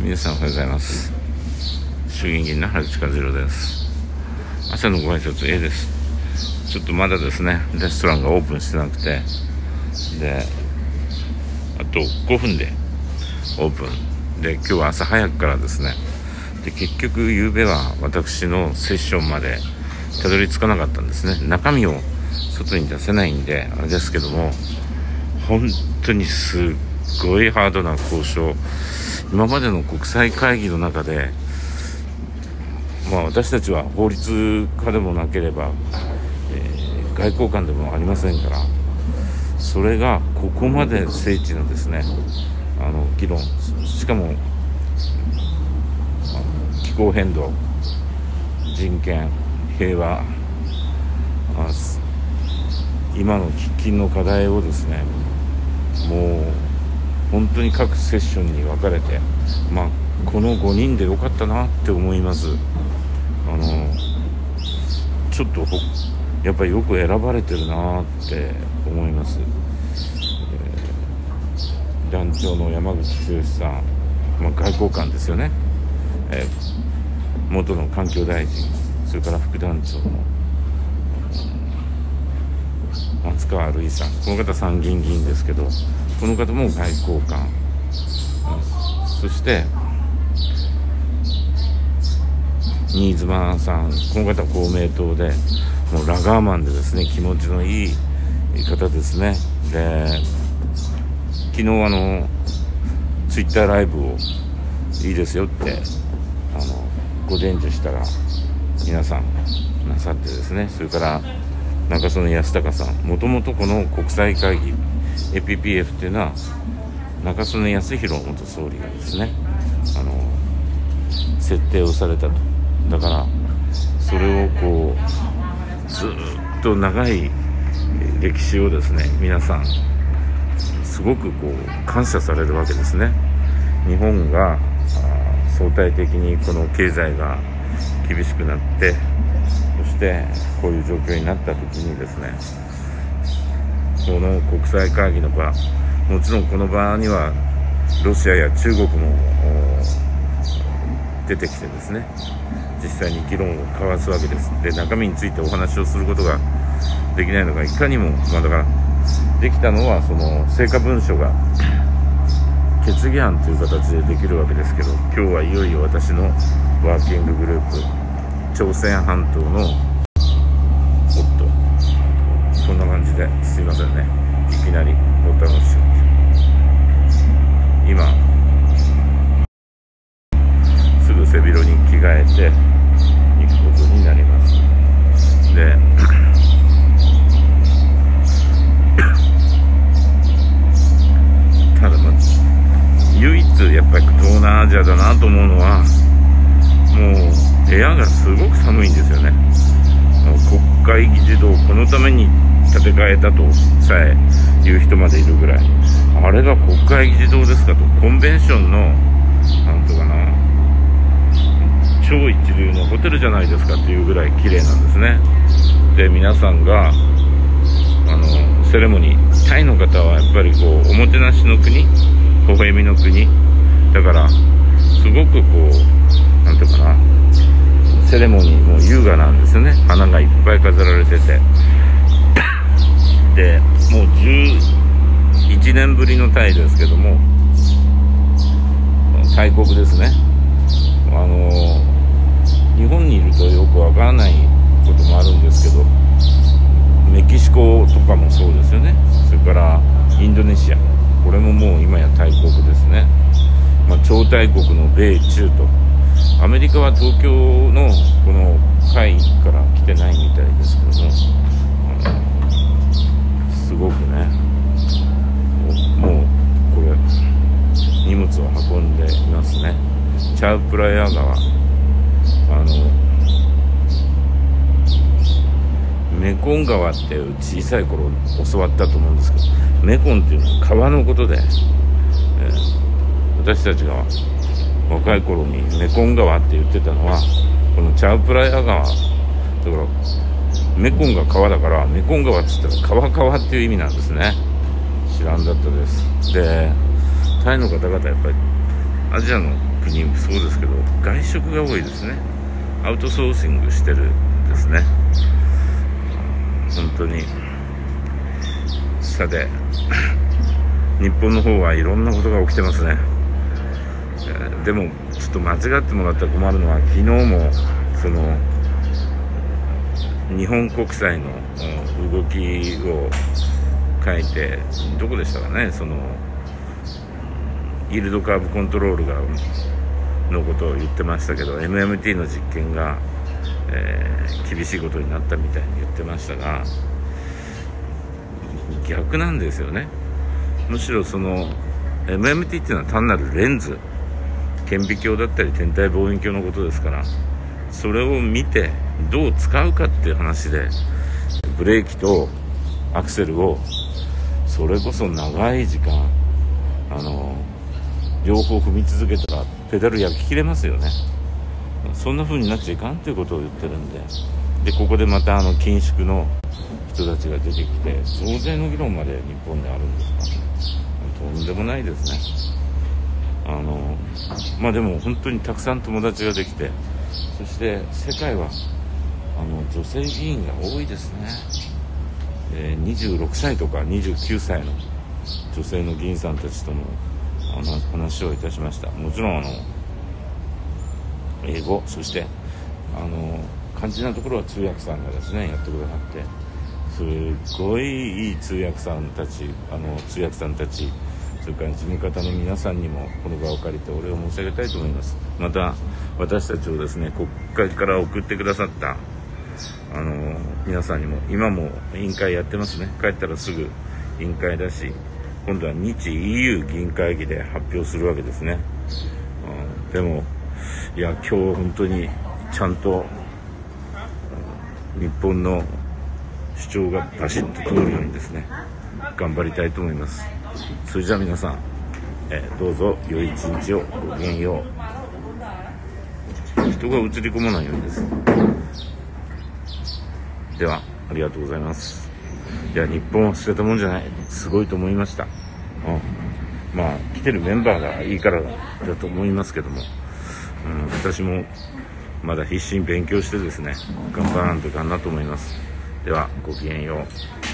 皆さんおはようございます。衆議院議員の原口和弘です。朝のご挨拶 A です。ちょっとまだですねレストランがオープンしてなくて。であと5分でオープン。で今日は朝早くからですね。で結局夕べは私のセッションまでたどり着かなかったんですね。中身を外に出せないんであれですけども本当にすっごいハードな交渉。今までの国際会議の中で、まあ、私たちは法律家でもなければ、えー、外交官でもありませんからそれがここまで精緻なですねあの議論しかも気候変動人権平和今の喫緊の課題をですねもう本当に各セッションに分かれてまあこの5人でよかったなって思います。あのちょっとやっぱりよく選ばれてるなって思います、えー、団長の山口剛さん、まあ、外交官ですよね、えー、元の環境大臣それから副団長の松川るいさんこの方参議院議員ですけどこの方も外交官。そして新妻さんこの方は公明党でもうラガーマンでですね気持ちのいい方ですね。で昨日あのツイッターライブをいいですよってあのご伝授したら皆さんなさってですねそれから中曽根康隆さん。もともとこの国際会議 APPF っていうのは中曽根康弘元総理がですねあの設定をされたと。だからそれをこうずっと長い歴史をですね皆さんすごくこう感謝されるわけですね。日本が相対的にこの経済が厳しくなってしてこういう状況になった時にですねこの国際会議の場もちろんこの場にはロシアや中国も出てきてですね実際に議論を交わすわけです。で中身についてお話をすることができないのがいかにも、まあ、だからできたのはその成果文書が決議案という形でできるわけですけど今日はいよいよ私のワーキンググループ朝鮮半島のこんな感じですいませんねいきなりボタン押しちゃって今すぐ背広に着替えて行くことになりますでただま唯一やっぱり東南アジアだなと思うのはもう部屋がすごく寒いんですよね国会議事堂このために建て替えたとさえ言う人までいるぐらいあれが国会議事堂ですかとコンベンションのなんとかな超一流のホテルじゃないですかっていうぐらい綺麗なんですね。で皆さんがあのセレモニータイの方はやっぱりこうおもてなしの国微笑みの国。だからすごくこうなんていうかなセレモニーも優雅なんですよね。花がいっぱい飾られてて。でもう11年ぶりのタイですけども大国ですね。あの日本にいるとよくわからないこともあるんですけどメキシコとかもそうですよね。それからインドネシア。これももう今や大国ですね、まあ、超大国の米中と。アメリカは東京のこの会から来てないみたいですけどもすごくね。もうこれ荷物を運んでいますね。チャウプラヤ川。あのメコン川って小さい頃教わったと思うんですけどメコンっていうのは川のことで、えー、私たちが若い頃にメコン川って言ってたのはこのチャウプライヤ川。だからメコンが川だからメコン川っつったら川川っていう意味なんですね。知らんだったです。でタイの方々やっぱりアジアの国もそうですけど外食が多いですね。アウトソーシングしてるんですね。本当にさて日本の方はいろんなことが起きてますね、でもちょっと間違ってもらったら困るのは昨日もその日本国債の動きを書いてどこでしたかねそのイールドカーブコントロールがのことを言ってましたけど MMT の実験が、えー、厳しいことになったみたいに言ってましたが逆なんですよね。むしろその MMT っていうのは単なるレンズ。顕微鏡だったり天体望遠鏡のことですからそれを見てどう使うかっていう話でブレーキとアクセルをそれこそ長い時間あの両方踏み続けたらペダル焼き切れますよね。そんな風になっちゃいかんということを言ってるんで。でここでまたあの緊縮の人たちが出てきて増税の議論まで日本であるんですか？とんでもないですね。あのまあでも本当にたくさん友達ができてそして世界はあの女性議員が多いですね、えー、26歳とか29歳の女性の議員さんたちとの話をいたしました。もちろんあの英語そしてあの肝心なところは通訳さんがですねやってくださってすごいいい通訳さんたちあの通訳さんたちそれから事務方の皆さんにもこの場を借りてお礼を申し上げたいと思います。また私たちをですね国会から送ってくださったあの皆さんにも今も委員会やってますね。帰ったらすぐ委員会だし今度は日 EU 議員会議で発表するわけですね、うん、でもいや今日本当にちゃんと日本の主張がバシッと通るようにですね頑張りたいと思います。それじゃあ皆さん、え、どうぞ良い一日をごきげんよう。人が映り込まないようにです。ではありがとうございます。いや日本は捨てたもんじゃない。すごいと思いました、うん、まあ来てるメンバーがいいからだと思いますけども、うん、私もまだ必死に勉強してですね頑張らんといかんなと思います。ではごきげんよう。